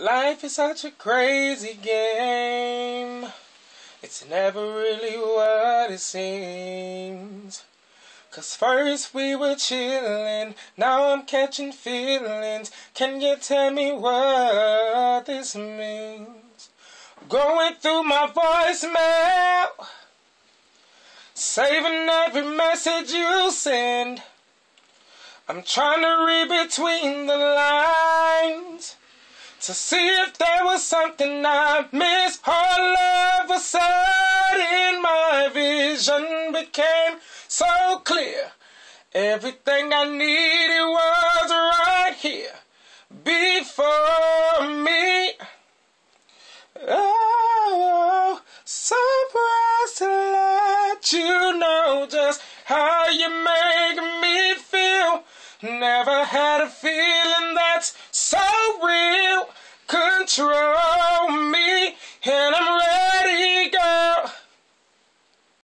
Life is such a crazy game. It's never really what it seems. Cause first we were chillin', now I'm catching feelings. Can you tell me what this means? Going through my voicemail, saving every message you send. I'm trying to read between the lines to see if there was something I missed. All of a sudden, my vision became so clear. Everything I needed was right here before me. Oh, surprised to let you know just how you make me feel. Never had a feeling that's so real. Control